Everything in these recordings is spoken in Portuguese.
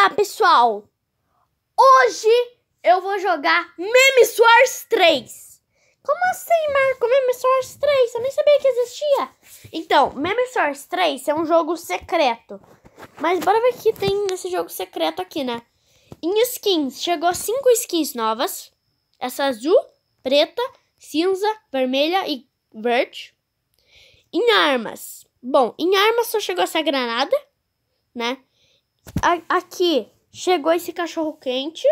Olá, pessoal! Hoje eu vou jogar Memes Wars 3. Como assim, Marco? Memes Wars 3? Eu nem sabia que existia. Então, Memes Wars 3 é um jogo secreto. Mas bora ver o que tem nesse jogo secreto aqui, né? Em skins, chegou 5 skins novas. Essa azul, preta, cinza, vermelha e verde. Em armas. Bom, em armas só chegou essa granada, né? Aqui chegou esse cachorro quente.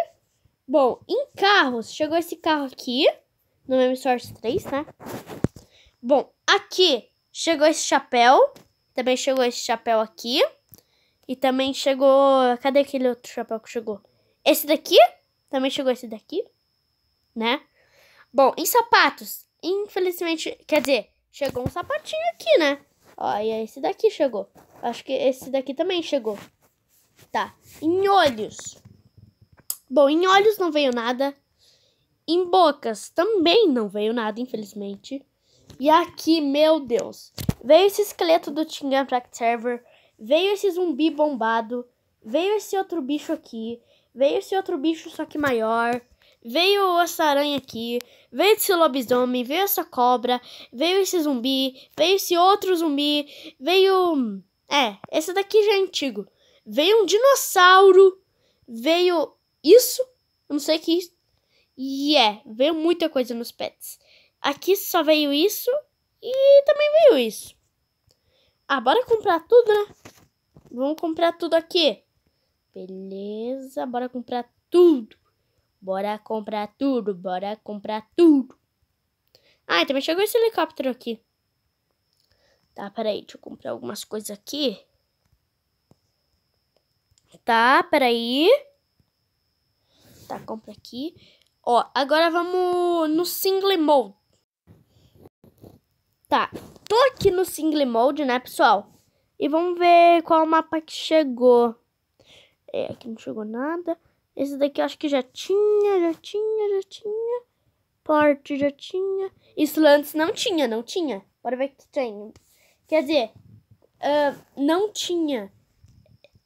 Bom, em carros, chegou esse carro aqui. No Meme Source 3, né? Bom, aqui chegou esse chapéu. Também chegou esse chapéu aqui. E também chegou... Cadê aquele outro chapéu que chegou? Esse daqui. Também chegou esse daqui. Né? Bom, em sapatos. Infelizmente... Quer dizer, chegou um sapatinho aqui, né? Ó, e esse daqui chegou. Acho que esse daqui também chegou. Tá. Em olhos. Bom, em olhos não veio nada. Em bocas também não veio nada, infelizmente. E aqui, meu Deus. Veio esse esqueleto do Tingan Track Server. Veio esse zumbi bombado. Veio esse outro bicho aqui. Veio esse outro bicho, só que maior. Veio essa aranha aqui. Veio esse lobisomem. Veio essa cobra. Veio esse zumbi. Veio esse outro zumbi. Veio. É, esse daqui já é antigo. Veio um dinossauro. Veio isso. Eu não sei que. E é, veio muita coisa nos pets. Aqui só veio isso. E também veio isso. Ah, bora comprar tudo, né? Vamos comprar tudo aqui. Beleza, bora comprar tudo. Bora comprar tudo, bora comprar tudo. Ah, também chegou esse helicóptero aqui. Tá, peraí, deixa eu comprar algumas coisas aqui. Tá, peraí. Tá, compra aqui. Ó, agora vamos no single mode. Tá, tô aqui no single mode, né, pessoal? E vamos ver qual mapa que chegou. É, aqui não chegou nada. Esse daqui eu acho que já tinha, já tinha, já tinha. Porte já tinha. Isso antes não tinha, não tinha. Bora ver que tem. Quer dizer, uh, não tinha.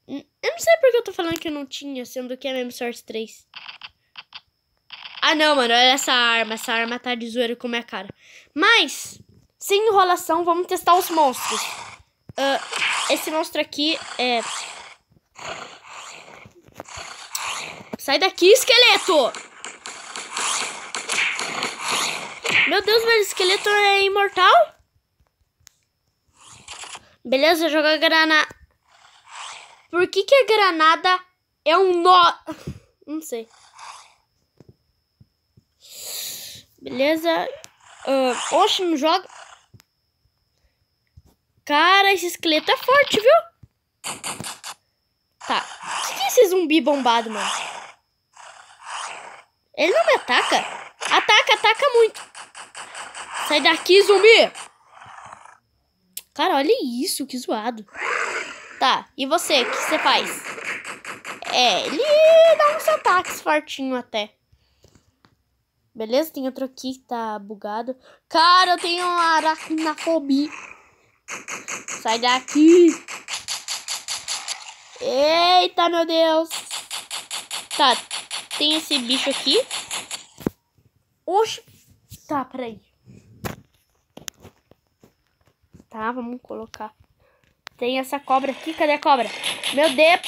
Eu não sei porque eu tô falando que não tinha, sendo que é mesmo Source 3. Ah, não, mano. Olha essa arma. Essa arma tá de zoeira com a minha cara. Mas, sem enrolação, vamos testar os monstros. Uh, esse monstro aqui é... Sai daqui, esqueleto! Meu Deus, velho, esqueleto é imortal? Beleza, jogar granada. Por que que a granada é um nó? Não sei. Beleza. Uh, oxe, não joga. Cara, esse esqueleto é forte, viu? Tá. O que, é esse zumbi bombado, mano? Ele não me ataca? Ataca, ataca muito. Sai daqui, zumbi. Cara, olha isso, que zoado. Tá, e você, o que você faz? É, ele dá uns ataques fortinho até. Beleza, tem outro aqui que tá bugado. Cara, eu tenho uma aracnofobia. Sai daqui. Eita, meu Deus. Tá, tem esse bicho aqui. Oxi. Tá, peraí. Tá, vamos colocar. Tem essa cobra aqui. Cadê a cobra? Meu Deus.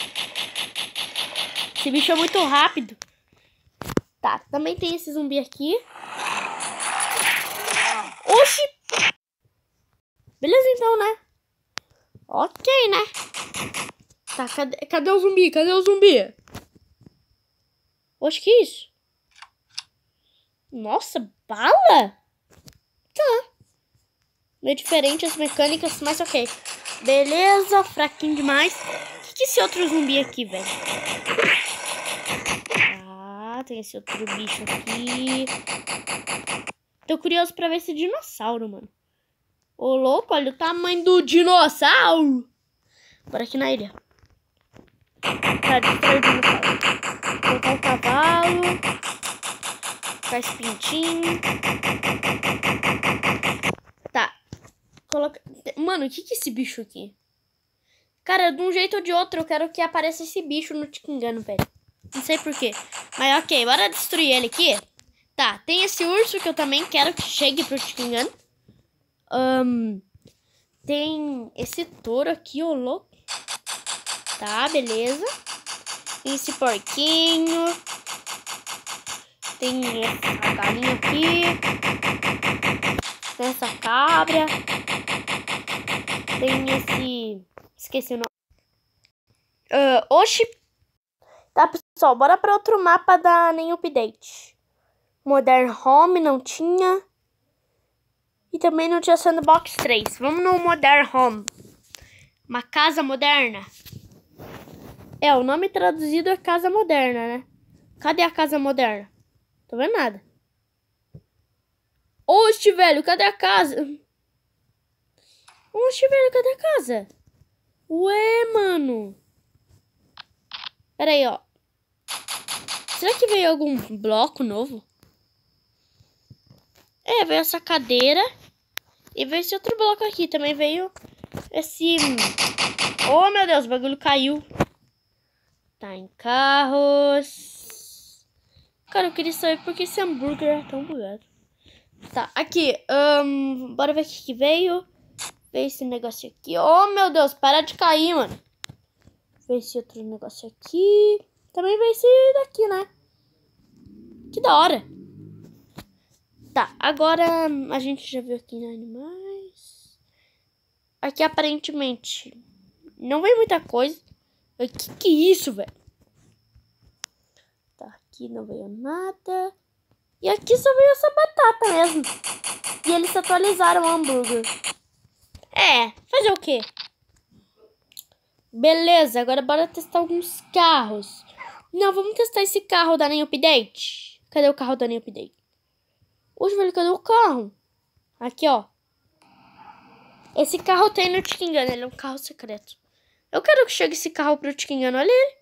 Esse bicho é muito rápido. Tá, também tem esse zumbi aqui. Oxi. Beleza então, né? Ok, né? Tá, cadê, cadê o zumbi? Cadê o zumbi? Oxe, que isso? Nossa, bala? Tá. Meio diferente as mecânicas, mas ok. Beleza, fraquinho demais. O que, que é esse outro zumbi aqui, velho? Ah, tem esse outro bicho aqui. Tô curioso pra ver esse dinossauro, mano. Ô, louco, olha o tamanho do dinossauro. Bora aqui na ilha. Tá, destrói o dinossauro. Colocar o cavalo. Faz pintinho. Coloca... Mano, o que que é esse bicho aqui? Cara, de um jeito ou de outro, eu quero que apareça esse bicho no Tikingano, velho. Não sei porquê. Mas ok, bora destruir ele aqui. Tá, tem esse urso que eu também quero que chegue pro Tikingano. Um, tem esse touro aqui, ô louco. Tá, beleza. Tem esse porquinho. Tem essa galinha aqui. Tem essa cabra. Tem esse... Esqueci o nome. Uh, oxi. Tá, pessoal, bora pra outro mapa da nem update. Modern Home não tinha. E também não tinha Sandbox 3. Vamos no Modern Home. Uma casa moderna. É, o nome traduzido é casa moderna, né? Cadê a casa moderna? Tô vendo nada. Oxe, velho, cadê a casa? Oxe, velho, cadê a casa? Ué, mano. Pera aí, ó. Será que veio algum bloco novo? É, veio essa cadeira. E veio esse outro bloco aqui. Também veio esse... Oh, meu Deus, o bagulho caiu. Tá em carros. Cara, eu queria saber por que esse hambúrguer é tão bugado. Tá, aqui. Um, bora ver o que veio. Veio esse negócio aqui. Oh, meu Deus, para de cair, mano. Veio esse outro negócio aqui. Também veio esse daqui, né? Que da hora. Tá, agora a gente já viu aqui em animais. Aqui aparentemente não vem muita coisa. O que que é isso, velho? Tá, aqui não veio nada. E aqui só veio essa batata mesmo. E eles atualizaram o hambúrguer. É, fazer o quê? Beleza, agora bora testar alguns carros. Não, vamos testar esse carro da Nem Update. Cadê o carro da Nem Update? Hoje, velho, cadê o carro? Aqui, ó. Esse carro tem no Tikingano, ele é um carro secreto. Eu quero que chegue esse carro pro Tikingano, olha ele.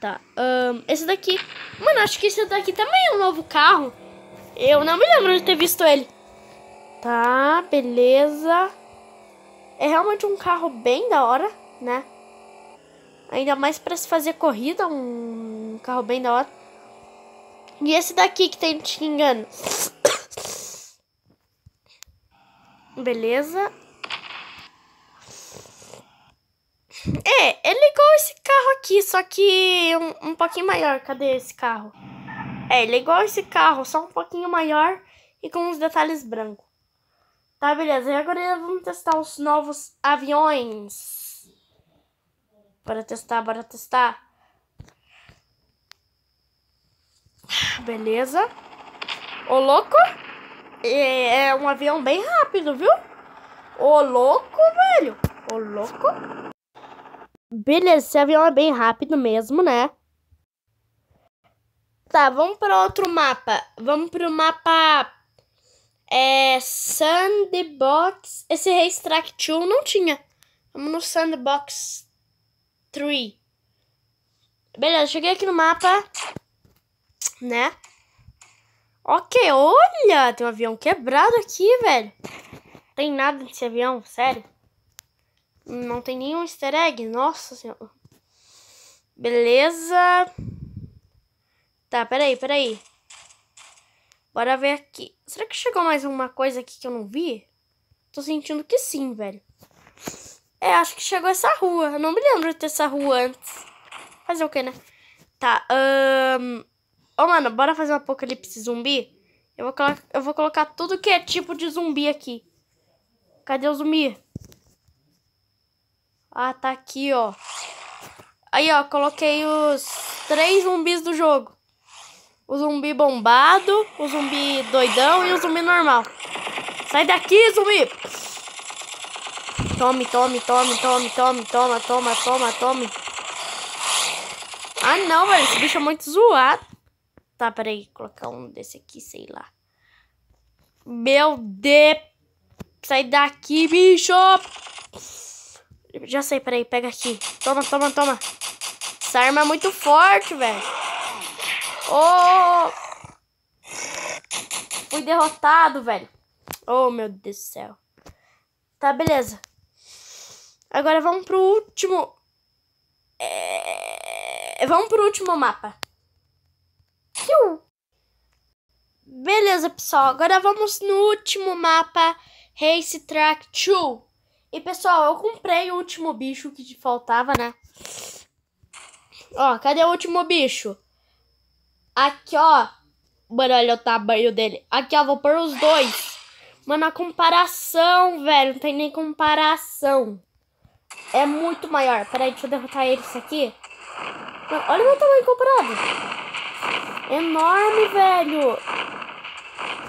Tá, um, esse daqui... Mano, acho que esse daqui também é um novo carro. Eu não me lembro de ter visto ele. Tá, beleza. É realmente um carro bem da hora, né? Ainda mais para se fazer corrida, um carro bem da hora. E esse daqui que tem te engano. Beleza. É, ele é igual esse carro aqui, só que um, um pouquinho maior. Cadê esse carro? É, ele é igual esse carro, só um pouquinho maior e com uns detalhes brancos. Tá, beleza. E agora vamos testar os novos aviões. Bora testar, bora testar. Beleza. Ô, louco. É, um avião bem rápido, viu? Ô, louco, velho. Ô, louco. Beleza, esse avião é bem rápido mesmo, né? Tá, vamos para outro mapa. Vamos para o mapa é, Sandbox. Esse Racetrack 2 não tinha. Vamos no Sandbox 3. Beleza, cheguei aqui no mapa. Né? Ok, olha, tem um avião quebrado aqui, velho. Tem nada nesse avião, sério. Não tem nenhum easter egg, nossa senhora. Beleza. Tá, peraí, peraí. Bora ver aqui. Será que chegou mais uma coisa aqui que eu não vi? Tô sentindo que sim, velho. É, acho que chegou essa rua. Eu não me lembro de ter essa rua antes. Fazer o que, né? Tá, ahn... Um... Ô, oh, mano, bora fazer um apocalipse zumbi? Eu vou, eu vou colocar tudo que é tipo de zumbi aqui. Cadê o zumbi? Ah, tá aqui, ó. Aí, ó, coloquei os três zumbis do jogo. O zumbi bombado, o zumbi doidão e o zumbi normal. Sai daqui, zumbi! Tome, tome, tome, tome, tome, toma, toma, toma, tome. Ah, não, velho. Esse bicho é muito zoado. Tá, peraí. Colocar um desse aqui, sei lá. Meu Deus. Sai daqui, bicho. Já sei, peraí. Pega aqui. Toma, toma, toma. Essa arma é muito forte, velho. Oh! Fui derrotado, velho. Oh, meu Deus do céu. Tá, beleza. Agora vamos pro último. É... Vamos pro último mapa. Beleza, pessoal. Agora vamos no último mapa. Race Track 2. E, pessoal, eu comprei o último bicho que faltava, né? Ó, cadê o último bicho? Aqui, ó. Mano, olha o tamanho dele. Aqui, ó, vou pôr os dois. Mano, a comparação, velho. Não tem nem comparação. É muito maior. Peraí, deixa eu derrotar eles aqui. Mano, olha o meu tamanho comparado. Enorme, velho.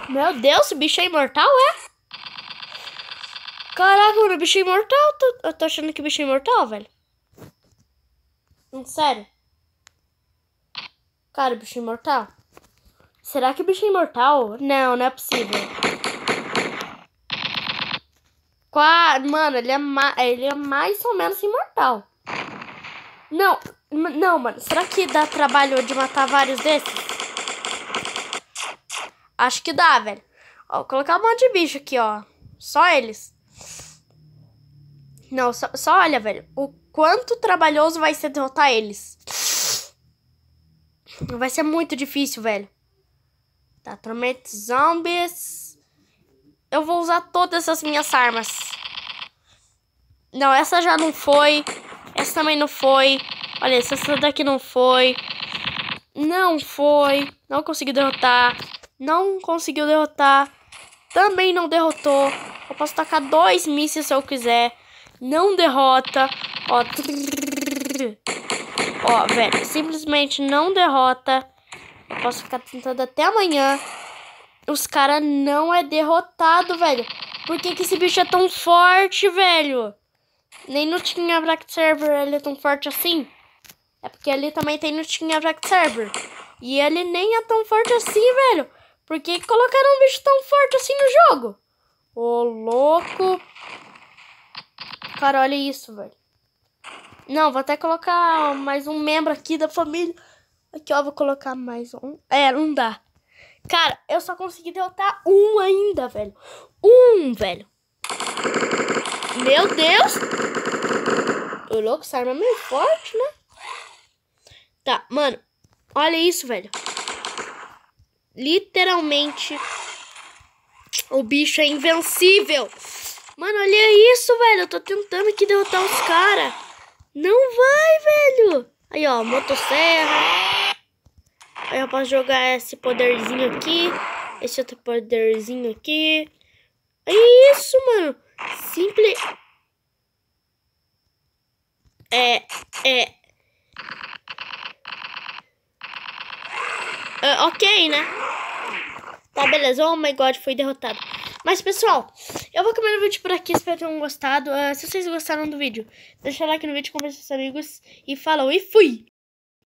Meu Deus, esse bicho é imortal, é? Caraca, mano, bicho é imortal. Eu tô achando que bicho é imortal, velho. Sério. Cara, bicho é imortal. Será que o bicho é imortal? Não, não é possível. Qua... Mano, ele é, ma... ele é mais ou menos imortal. Não, não, mano. Será que dá trabalho de matar vários desses? Acho que dá, velho. Ó, vou colocar um monte de bicho aqui, ó. Só eles. Não, só, só olha, velho. O quanto trabalhoso vai ser derrotar eles. Vai ser muito difícil, velho. Tá, Torment Zombies. Eu vou usar todas as minhas armas. Não, essa já não foi. Essa também não foi. Olha, essa daqui não foi. Não foi. Não consegui derrotar. Não conseguiu derrotar. Também não derrotou. Eu posso tacar dois mísseis se eu quiser. Não derrota. Ó. Ó, velho. Simplesmente não derrota. Eu posso ficar tentando até amanhã. Os caras não é derrotado, velho. Por que, que esse bicho é tão forte, velho? Nem no Tinha Black Server ele é tão forte assim. É porque ali também tem no Tinha Black Server. E ele nem é tão forte assim, velho. Por que colocaram um bicho tão forte assim no jogo? Ô, louco. Cara, olha isso, velho. Não, vou até colocar mais um membro aqui da família. Aqui, ó, vou colocar mais um. É, não dá. Cara, eu só consegui derrotar um ainda, velho. Um, velho. Meu Deus. O louco, essa arma é meio forte, né? Tá, mano. Olha isso, velho. Literalmente, o bicho é invencível. Mano, olha isso, velho. Eu tô tentando aqui derrotar os caras. Não vai, velho. Aí, ó, motosserra. Aí eu posso jogar esse poderzinho aqui. Esse outro poderzinho aqui. É isso, mano. Simples. É, é. é ok, né? Tá, beleza. Oh my god, foi derrotado. Mas, pessoal, eu vou comer o vídeo por aqui. Espero que tenham gostado. Uh, se vocês gostaram do vídeo, deixa o like no vídeo, com seus amigos. E falou e fui!